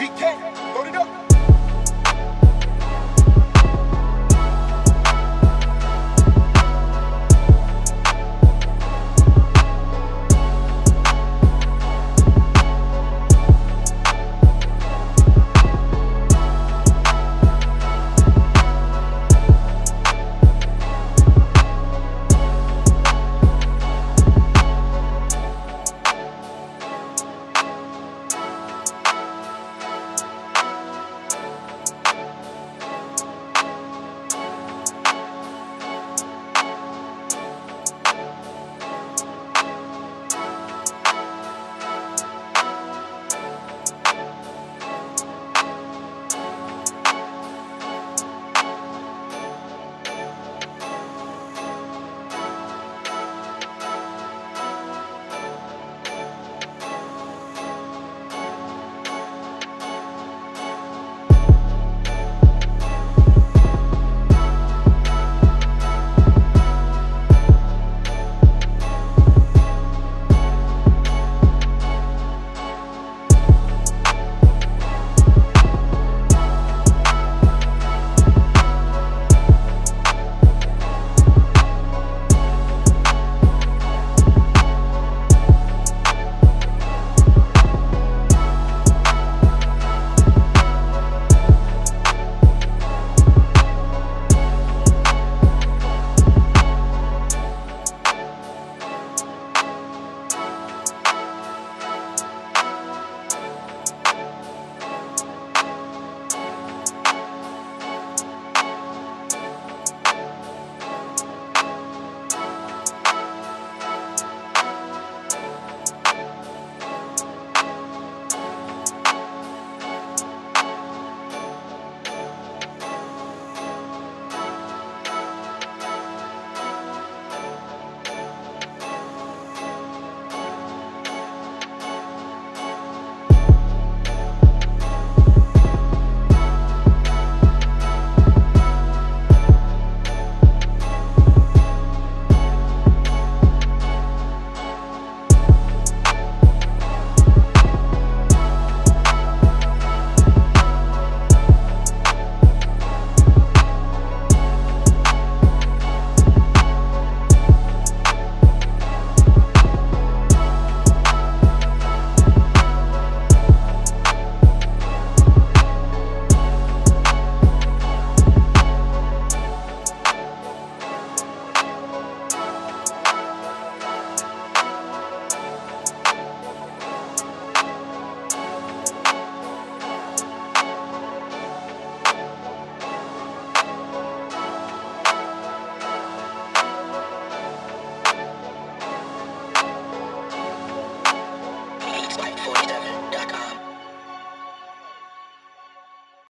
DK.